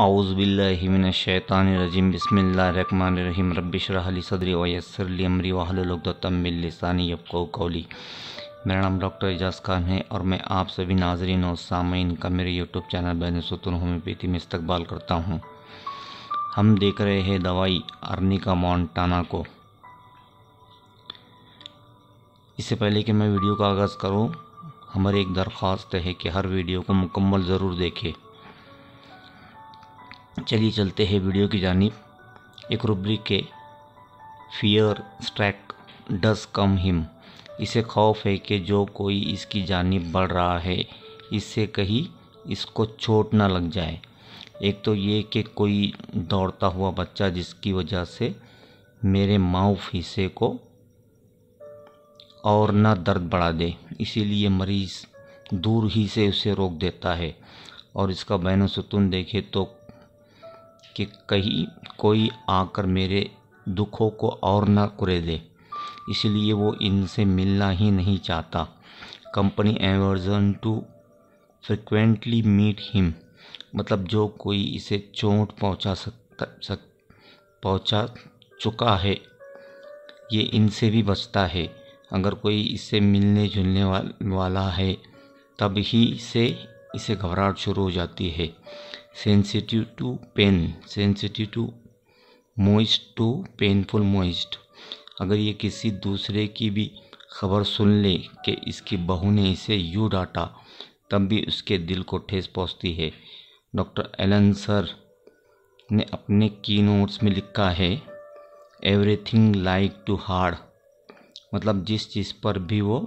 आउज़बिल्लिमिनशैतानिर्रजीम बिस्मिल्लाहिर्रहमानिर्रहीम रब्बिशरह सदरी वयस्सर ली अमरी वाहलुल उक़दतम मिन लिसानी यफ़क़हू क़ौली मेरा नाम डॉक्टर एजाज़ खान है और मैं आप सभी नाजरीन और सामीन का मेरे यूट्यूब चैनल बैन सुतुन होम्योपैथी में इस्तकबाल करता हूँ। हम देख रहे हैं दवाई अर्निका मोन्टाना को। इससे पहले कि मैं वीडियो का आगाज़ करूँ, हमारी एक दरख्वास्त है कि हर वीडियो को मुकम्मल ज़रूर देखें। चलिए चलते हैं वीडियो की जानिब। एक रुब्रिक के फियर स्ट्रैक डस कम हिम इसे खौफ है कि जो कोई इसकी जानिब बढ़ रहा है, इससे कहीं इसको चोट ना लग जाए। एक तो ये कि कोई दौड़ता हुआ बच्चा जिसकी वजह से मेरे माउफ हिस्से को और ना दर्द बढ़ा दे, इसीलिए मरीज़ दूर ही से उसे रोक देता है। और इसका बैन सुतून देखे तो कि कहीं कोई आकर मेरे दुखों को और ना कुरे दे। इसलिए वो इनसे मिलना ही नहीं चाहता। Company aversion to frequently meet him मतलब जो कोई इसे चोट पहुँचा सकता सक, पहुँचा चुका है, ये इनसे भी बचता है। अगर कोई इससे मिलने जुलने वाला है, तब ही से इसे घबराहट शुरू हो जाती है। Sensitive to pain sensitive to moist to painful moist अगर ये किसी दूसरे की भी खबर सुन ले कि इसकी बहू ने इसे यू डांटा, तब भी उसके दिल को ठेस पहुँचती है। डॉक्टर एलन सर ने अपने की नोट्स में लिखा है एवरीथिंग लाइक टू हार्ड मतलब जिस चीज़ पर भी वो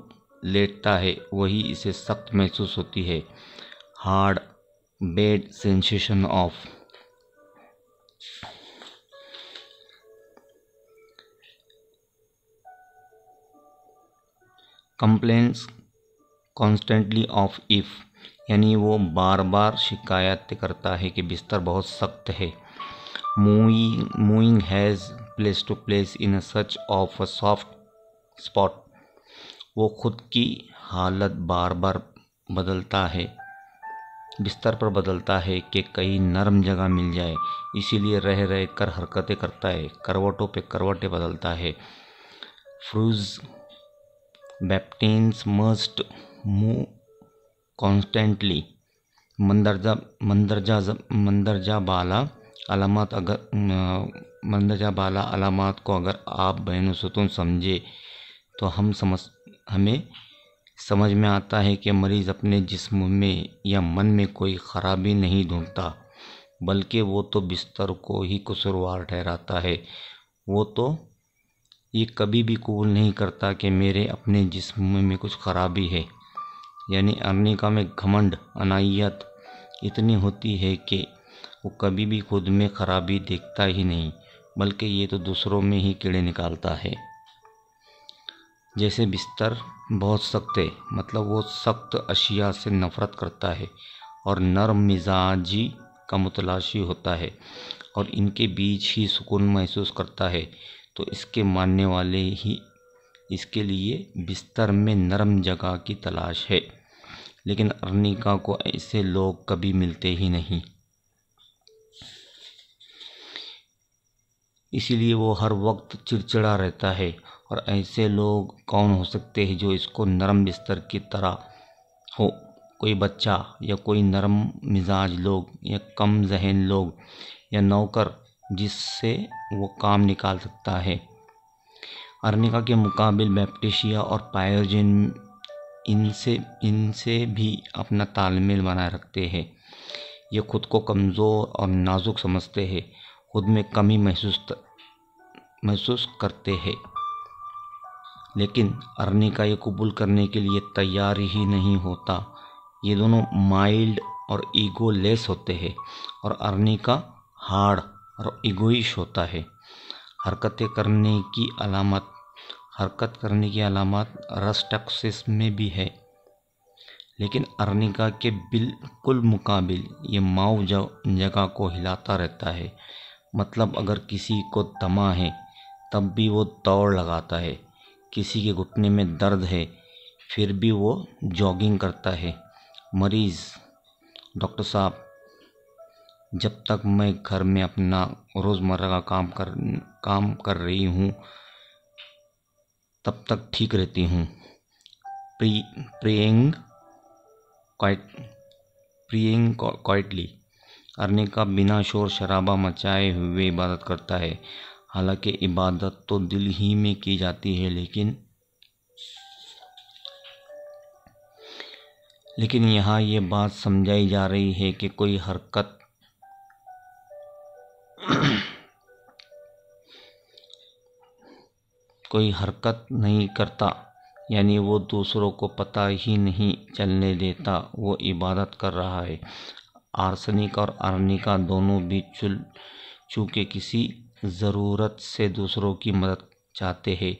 लेटता है, वही इसे सख्त महसूस होती है। Hard bad sensation of. Complaints constantly of if यानी वो बार बार शिकायत करता है कि बिस्तर बहुत सख्त है। Moving moving has place to place in such of a soft spot वो खुद की हालत बार बार बदलता है। बिस्तर पर बदलता है कि कई नरम जगह मिल जाए। इसीलिए रह रह कर हरकतें करता है। करवटों पे करवटें बदलता है। फ्रूज बैप्टीन्स मस्ट मूव कॉन्स्टेंटली। मंदरजा मंदरजा मंदरजा बाला अलामत अगर मंदरजा बाला अलामत को अगर आप बहन सुतून समझे तो हम समझ, हमें समझ में आता है कि मरीज़ अपने जिस्म में या मन में कोई ख़राबी नहीं ढूंढता, बल्कि वो तो बिस्तर को ही कसूरवार ठहराता है। वो तो ये कभी भी कबूल नहीं करता कि मेरे अपने जिस्म में कुछ ख़राबी है। यानी अर्निका में घमंड, अनायत इतनी होती है कि वो कभी भी खुद में ख़राबी देखता ही नहीं, बल्कि ये तो दूसरों में ही कीड़े निकालता है। जैसे बिस्तर बहुत सख्त है मतलब वो सख्त अशिया से नफ़रत करता है और नरम मिजाजी का मुतलाशी होता है और इनके बीच ही सुकून महसूस करता है। तो इसके मानने वाले ही इसके लिए बिस्तर में नरम जगह की तलाश है, लेकिन अर्निका को ऐसे लोग कभी मिलते ही नहीं। इसीलिए वो हर वक्त चिड़चिड़ा रहता है और ऐसे लोग कौन हो सकते हैं जो इसको नरम बिस्तर की तरह हो? कोई बच्चा या कोई नरम मिजाज लोग या कम जहन लोग या नौकर जिससे वो काम निकाल सकता है। अर्निका के मुकाबिल बैप्टिशिया और पायोजिन इनसे इनसे भी अपना तालमेल बनाए रखते हैं। ये खुद को कमज़ोर और नाजुक समझते हैं, खुद में कमी महसूस महसूस करते हैं। लेकिन अरनी का ये कबूल करने के लिए तैयार ही नहीं होता। ये दोनों माइल्ड और ईगो लेस होते हैं और अरनी का हार्ड और ईगोइश होता है। हरकतें करने की अलामत, हरकत करने की अलामत रस्टक्सिस में भी है। लेकिन अर्निका के बिल्कुल मुकाबिल ये माओ जगह को हिलाता रहता है। मतलब अगर किसी को दमा है, तब भी वो दौड़ लगाता है। किसी के घुटने में दर्द है, फिर भी वो जॉगिंग करता है। मरीज़ डॉक्टर साहब, जब तक मैं घर में अपना रोज़मर्रा का काम कर काम कर रही हूँ, तब तक ठीक रहती हूँ। Pre praying quite praying quietly arnica बिना शोर शराबा मचाए हुए इबादत करता है। हालाँकि इबादत तो दिल ही में की जाती है, लेकिन लेकिन यहाँ ये बात समझाई जा रही है कि कोई हरकत कोई हरकत नहीं करता, यानी वो दूसरों को पता ही नहीं चलने देता, वो इबादत कर रहा है। आर्सनिक और अर्निका दोनों भी चुल चूँकि किसी ज़रूरत से दूसरों की मदद चाहते हैं,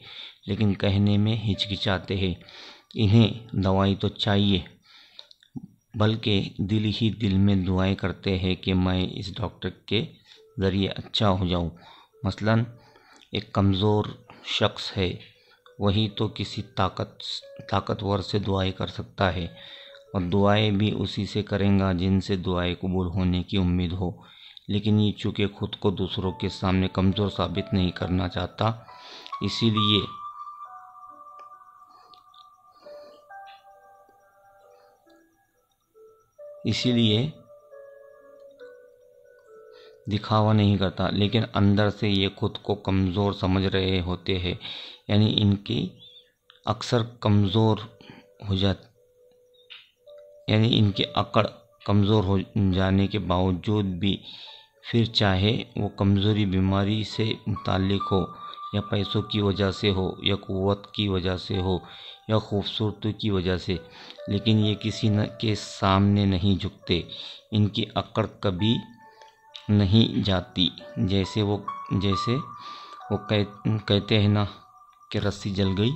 लेकिन कहने में हिचकिचाते हैं, इन्हें दवाई तो चाहिए, बल्कि दिल ही दिल में दुआएँ करते हैं कि मैं इस डॉक्टर के ज़रिए अच्छा हो जाऊँ। मसलन, एक कमज़ोर शख्स है, वही तो किसी ताकत, ताकतवर से दुआएँ कर सकता है, और दुआएँ भी उसी से करेंगा जिनसे दुआएँ कबूल होने की उम्मीद हो। लेकिन ये चूँकि खुद को दूसरों के सामने कमज़ोर साबित नहीं करना चाहता, इसीलिए इसीलिए दिखावा नहीं करता। लेकिन अंदर से ये खुद को कमज़ोर समझ रहे होते हैं, यानी इनकी अक्सर कमज़ोर हो जा यानी इनकी अकड़ कमज़ोर हो जाने के बावजूद भी, फिर चाहे वो कमज़ोरी बीमारी से मुतक़ हो, या पैसों की वजह से हो, या क़वत की वजह से हो, या खूबसूरती की वजह से, लेकिन ये किसी न, के सामने नहीं झुकते। इनकी अकड़ कभी नहीं जाती। जैसे वो जैसे वो कह, कहते हैं ना कि रस्सी जल गई,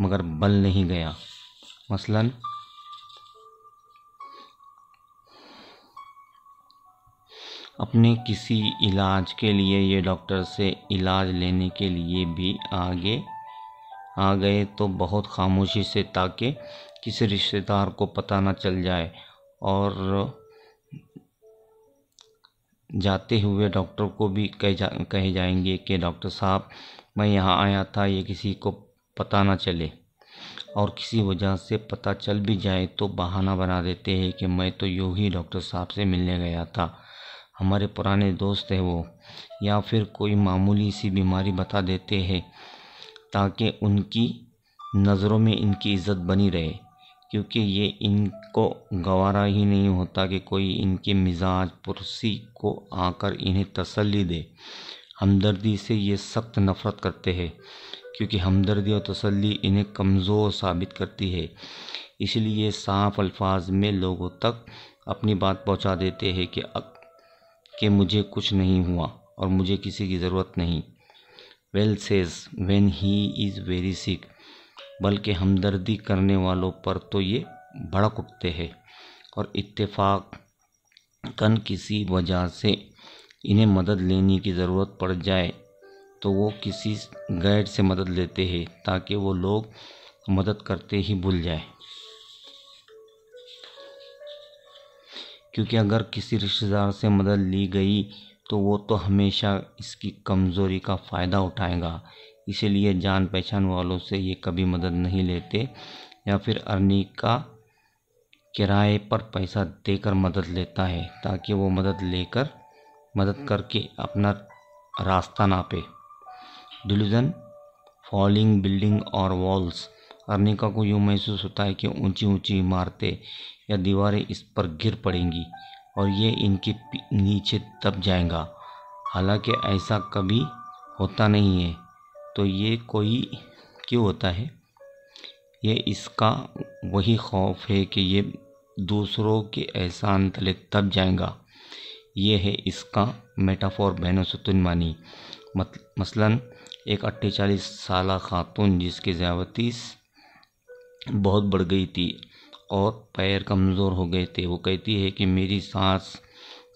मगर बल नहीं गया। मसलन अपने किसी इलाज के लिए, ये डॉक्टर से इलाज लेने के लिए भी आगे आ गए तो बहुत खामोशी से ताकि किसी रिश्तेदार को पता ना चल जाए। और जाते हुए डॉक्टर को भी कह जा, कहे जाएँगे कि, डॉक्टर साहब, मैं यहाँ आया था, ये किसी को पता ना चले। और किसी वजह से पता चल भी जाए तो बहाना बना देते हैं कि मैं तो यूँ ही डॉक्टर साहब से मिलने गया था। हमारे पुराने दोस्त हैं वो, या फिर कोई मामूली सी बीमारी बता देते हैं, ताकि उनकी नज़रों में इनकी इज़्ज़त बनी रहे, क्योंकि ये इनको गवारा ही नहीं होता कि कोई इनके मिजाज पुरसी को आकर इन्हें तसल्ली दे। हमदर्दी से ये सख्त नफ़रत करते हैं, क्योंकि हमदर्दी और तसल्ली इन्हें कमज़ोर साबित करती है। इसलिए साफ़ अल्फाज में लोगों तक अपनी बात पहुँचा देते हैं कि कि मुझे कुछ नहीं हुआ और मुझे किसी की ज़रूरत नहीं। Well says when he is very sick बल्कि हमदर्दी करने वालों पर तो ये भड़क उठते हैं और इत्तेफाक कन किसी वजह से इन्हें मदद लेने की ज़रूरत पड़ जाए तो वो किसी गैर से मदद लेते हैं ताकि वो लोग मदद करते ही भूल जाए। क्योंकि अगर किसी रिश्तेदार से मदद ली गई तो वो तो हमेशा इसकी कमज़ोरी का फ़ायदा उठाएगा। इसीलिए जान पहचान वालों से ये कभी मदद नहीं लेते, या फिर अर्नी का किराए पर पैसा देकर मदद लेता है, ताकि वो मदद लेकर मदद करके अपना रास्ता नापे। डिलीजन फॉलिंग बिल्डिंग और वॉल्स। अर्निका को यूँ महसूस होता है कि ऊँची ऊँची इमारतें या दीवारें इस पर गिर पड़ेंगी और ये इनके नीचे दब जाएगा। हालाँकि ऐसा कभी होता नहीं है। तो ये कोई क्यों होता है? ये इसका वही खौफ है कि ये दूसरों के एहसान तले तब जाएगा। ये है इसका मेटाफोर बहनों मानी। मत, मसलन एक अट्ठेचालीस साल खातून जिसकी ज़्यादती बहुत बढ़ गई थी। और पैर कमज़ोर हो गए थे। वो कहती है कि मेरी सास,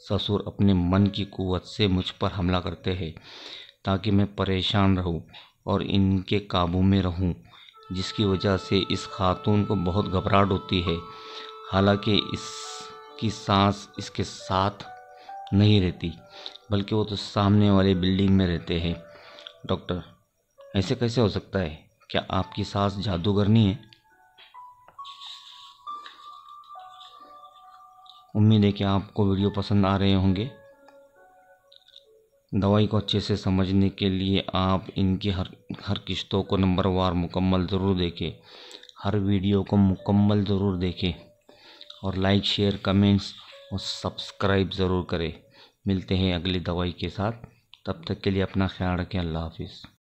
ससुर अपने मन की कुवत से मुझ पर हमला करते हैं ताकि मैं परेशान रहूँ और इनके काबू में रहूँ, जिसकी वजह से इस खातून को बहुत घबराहट होती है। हालाँकि इसकी सांस इसके साथ नहीं रहती, बल्कि वो तो सामने वाले बिल्डिंग में रहते हैं। डॉक्टर, ऐसे कैसे हो सकता है? क्या आपकी सास जादूगरनी है? उम्मीद है कि आपको वीडियो पसंद आ रहे होंगे। दवाई को अच्छे से समझने के लिए आप इनकी हर हर किस्तों को नंबर वार मुकम्मल ज़रूर देखें। हर वीडियो को मुकम्मल ज़रूर देखें और लाइक, शेयर, कमेंट्स और सब्सक्राइब ज़रूर करें। मिलते हैं अगली दवाई के साथ। तब तक के लिए अपना ख्याल रखें। अल्लाह हाफिज़।